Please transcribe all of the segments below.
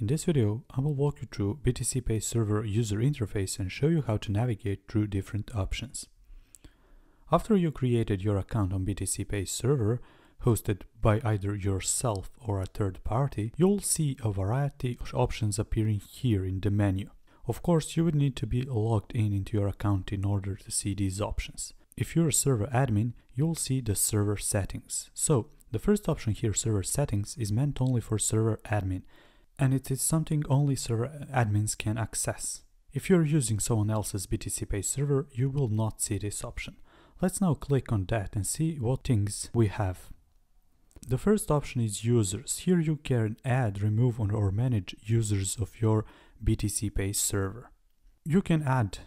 In this video, I will walk you through BTC Pay server user interface and show you how to navigate through different options. After you created your account on BTC Pay server, hosted by either yourself or a third party, you'll see a variety of options appearing here in the menu. Of course, you would need to be logged in into your account in order to see these options. If you're a server admin, you'll see the server settings. So, the first option here, server settings, is meant only for server admin, and it is something only server admins can access. If you're using someone else's BTC Pay server, you will not see this option. Let's now click on that and see what things we have. The first option is users. Here you can add, remove or manage users of your BTC Pay server. You can add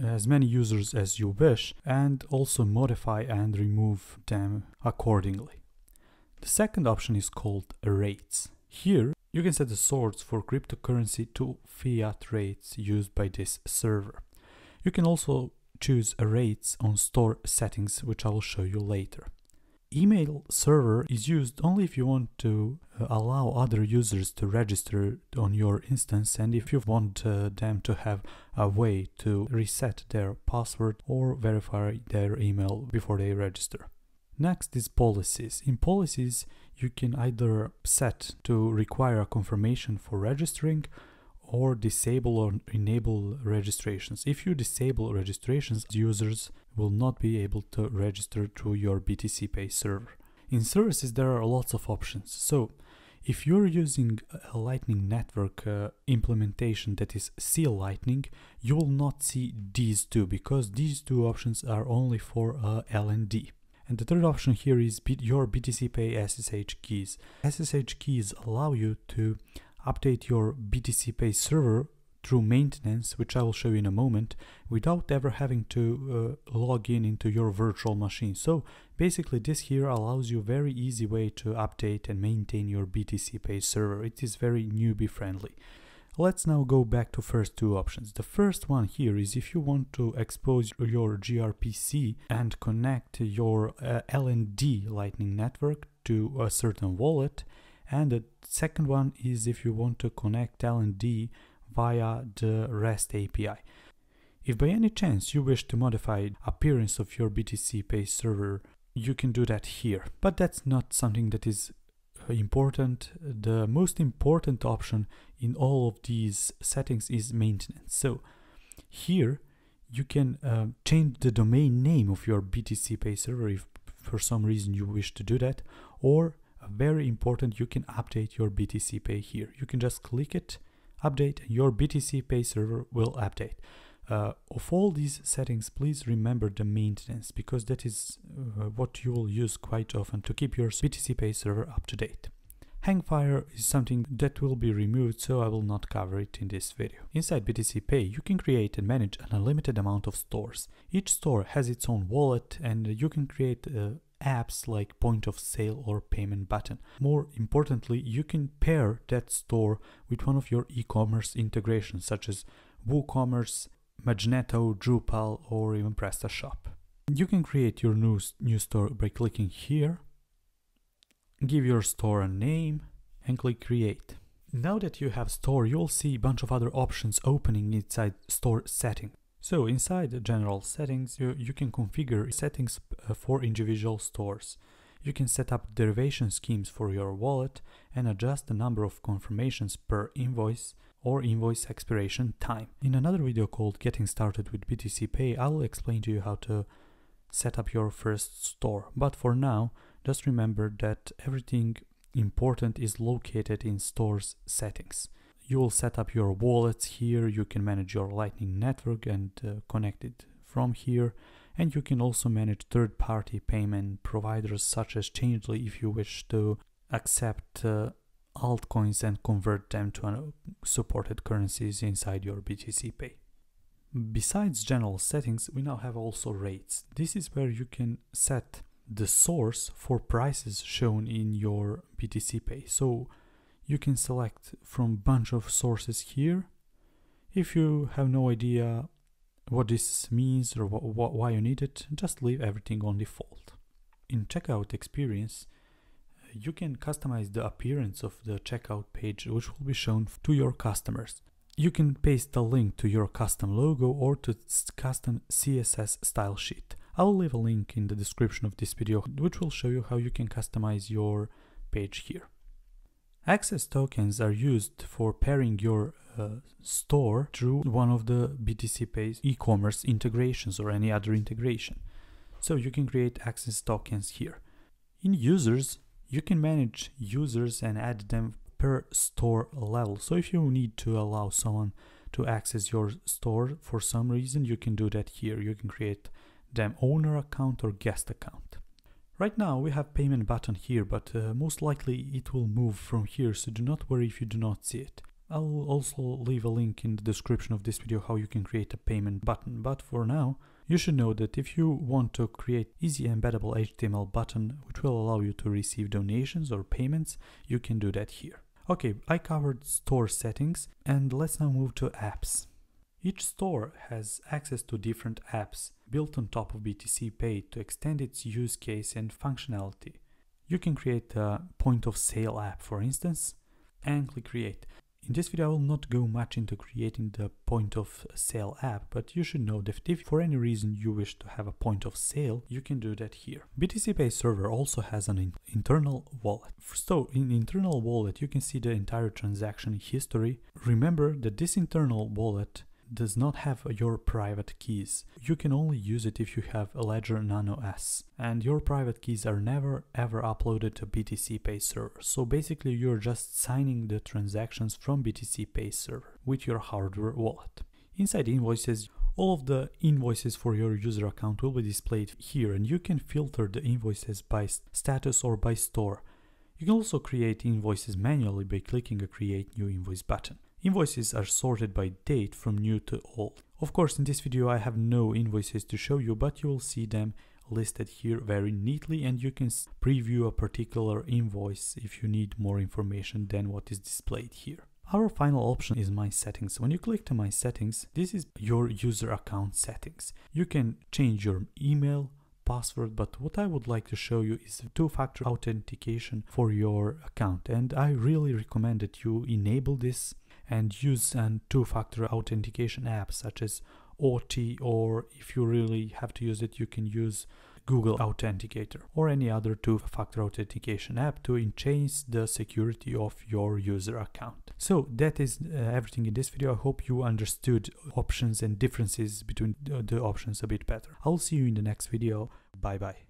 uh, as many users as you wish and also modify and remove them accordingly. The second option is called rates. Here you can set the source for cryptocurrency to fiat rates used by this server. You can also choose rates on store settings, which I will show you later. Email server is used only if you want to uh, allow other users to register on your instance and if you want uh, them to have a way to reset their password or verify their email before they register. Next is policies. In policies, you can either set to require a confirmation for registering or disable or enable registrations. If you disable registrations, users will not be able to register through your BTC Pay server. In services, there are lots of options. So, if you're using a Lightning Network uh, implementation that is c-lightning, you will not see these two because these two options are only for uh, LND. And the third option here is your BTC Pay SSH keys. SSH keys allow you to update your BTC Pay server through maintenance, which I will show you in a moment, without ever having to uh, log in into your virtual machine. So basically this here allows you a very easy way to update and maintain your BTC Pay server. It is very newbie friendly. Let's now go back to first two options. The first one here is if you want to expose your gRPC and connect your uh, LND Lightning Network to a certain wallet. And the second one is if you want to connect LND via the REST API. If by any chance you wish to modify appearance of your BTC Pay server, you can do that here. But that's not something that is important. The most important option in all of these settings is maintenance. So here you can uh, change the domain name of your BTC Pay server if for some reason you wish to do that or very important you can update your BTC Pay here. You can just click it, update and your BTC Pay server will update. Uh, of all these settings, please remember the maintenance because that is uh, what you will use quite often to keep your BTC Pay server up to date. Hangfire is something that will be removed so I will not cover it in this video. Inside BTC Pay you can create and manage an unlimited amount of stores. Each store has its own wallet and you can create uh, apps like point of sale or payment button. More importantly, you can pair that store with one of your e-commerce integrations such as WooCommerce, Magento, Drupal or even PrestaShop. You can create your new, new store by clicking here, give your store a name and click create. Now that you have store, you'll see a bunch of other options opening inside store settings. So inside general settings, you, you can configure settings uh, for individual stores. You can set up derivation schemes for your wallet and adjust the number of confirmations per invoice or invoice expiration time. In another video called Getting Started with BTC Pay, I will explain to you how to set up your first store. But for now, just remember that everything important is located in stores settings. You will set up your wallets here, you can manage your lightning network and uh, connect it from here and you can also manage third-party payment providers such as Changelly if you wish to accept uh, altcoins and convert them to supported currencies inside your BTC Pay. Besides general settings, we now have also rates. This is where you can set the source for prices shown in your BTC Pay. So you can select from bunch of sources here. If you have no idea what this means or wh wh why you need it, just leave everything on default. In checkout experience, uh, you can customize the appearance of the checkout page which will be shown to your customers. You can paste a link to your custom logo or to custom CSS style sheet. I'll leave a link in the description of this video which will show you how you can customize your page here. Access tokens are used for pairing your uh, store through one of the BTC Pay e-commerce integrations or any other integration. So you can create access tokens here. In users, you can manage users and add them per store level. So if you need to allow someone to access your store for some reason, you can do that here. You can create them owner account or guest account. Right now we have payment button here, but uh, most likely it will move from here, so do not worry if you do not see it. I'll also leave a link in the description of this video how you can create a payment button, but for now, you should know that if you want to create easy embeddable HTML button which will allow you to receive donations or payments, you can do that here. Okay, I covered store settings and let's now move to apps. Each store has access to different apps built on top of BTC Pay to extend its use case and functionality. You can create a point of sale app, for instance, and click create. In this video I will not go much into creating the point of sale app, but you should know that if for any reason you wish to have a point of sale, you can do that here. BTC Pay server also has an in internal wallet. So in internal wallet you can see the entire transaction history. Remember that this internal wallet does not have your private keys. You can only use it if you have a Ledger Nano S and your private keys are never ever uploaded to BTC Pay server. So basically you're just signing the transactions from BTC Pay server with your hardware wallet. Inside invoices, all of the invoices for your user account will be displayed here and you can filter the invoices by status or by store. You can also create invoices manually by clicking a create new invoice button. Invoices are sorted by date from new to old. Of course, in this video I have no invoices to show you, but you will see them listed here very neatly and you can preview a particular invoice if you need more information than what is displayed here. Our final option is My Settings. When you click to My Settings, this is your user account settings. You can change your email, password, but what I would like to show you is two-factor authentication for your account. And I really recommend that you enable this and use an two-factor authentication apps such as Authy or if you really have to use it you can use Google Authenticator or any other two-factor authentication app to enhance the security of your user account. So that is uh, everything in this video. I hope you understood options and differences between the, the options a bit better. I'll see you in the next video. Bye bye.